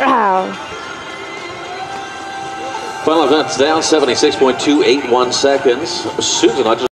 Ow. Final events down 76.281 seconds. Susan, I just